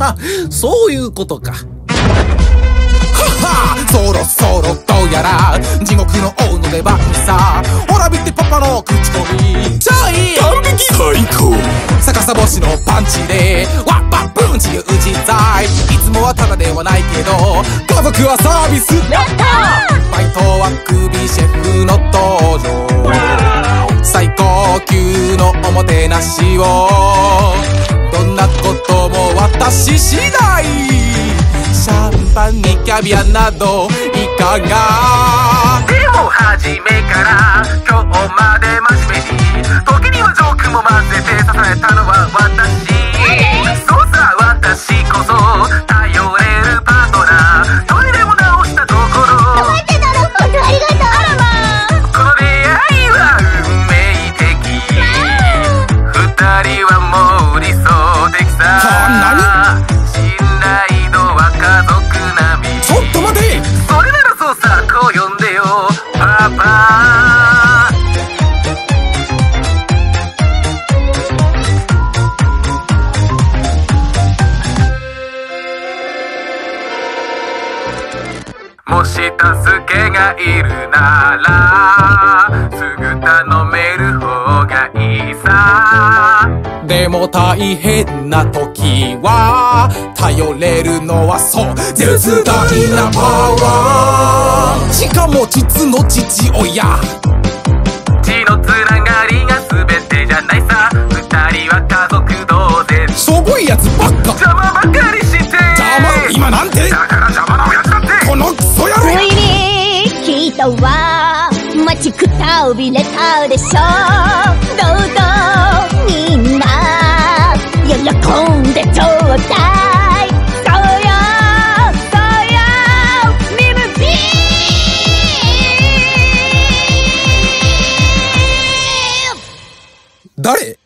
はそういうことか。はそろそろどうやら地獄の王の出番さほら見てパパの口コミ。ちょい完璧最高逆さ星のパンチでワッパブン自由自在い。つもはただではないけど家族はサービス。やったバイトは首シェフの登場。最高級のおもてなしをし次第シャンパンにキャビアなどいかが？でも初パパもし助けがいるならすぐ頼める方がいいさ。でも大変な時は頼れるのはそう。絶大なパワー。しかも実の父親。血のつながりが全てじゃないさ。二人は家族同然。しょぼいやつばっか。邪魔ばかりして。邪魔？今なんて？だから邪魔なおやつだって。このクソ野郎ついに聞いたわ。待ちくたびれたでしょ。どうぞ誰？